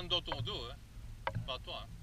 rentre dans ton dos, hein. Pas toi, hein.